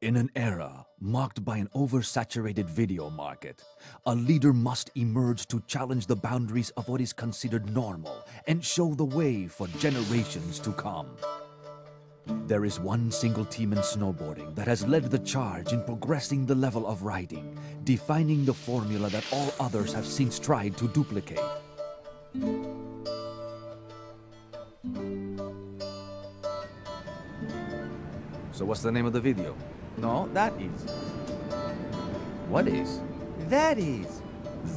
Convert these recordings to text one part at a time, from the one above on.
In an era marked by an oversaturated video market, a leader must emerge to challenge the boundaries of what is considered normal and show the way for generations to come. There is one single team in snowboarding that has led the charge in progressing the level of riding, defining the formula that all others have since tried to duplicate. So what's the name of the video? No, that is. What is? That is.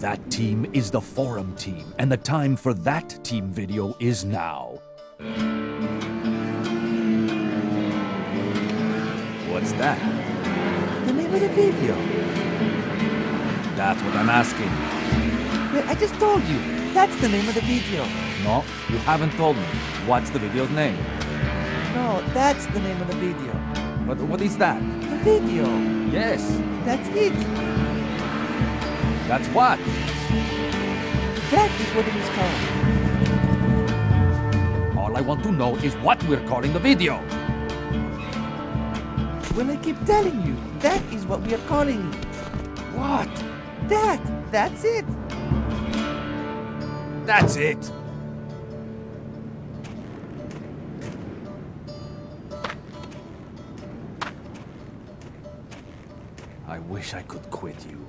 That team is the Forum team, and the time for that team video is now. What's that? The name of the video. That's what I'm asking. Well, I just told you. That's the name of the video. No, you haven't told me. What's the video's name? No, that's the name of the video. What, what is that? The video. Yes, That's it. that's what? That is what it is called. All I want to know is what we're calling the video. Well, I keep telling you. That is what we are calling it. What? That. That's it. That's it. I wish I could quit you.